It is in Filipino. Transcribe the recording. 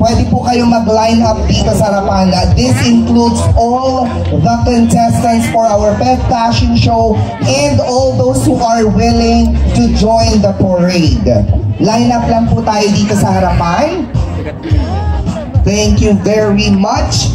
pwede po kayo mag-line up dito sa harapan. This includes all the contestants for our pet fashion show and all those who are willing to join the parade. Line up lang po tayo dito sa harapan. Thank you very much.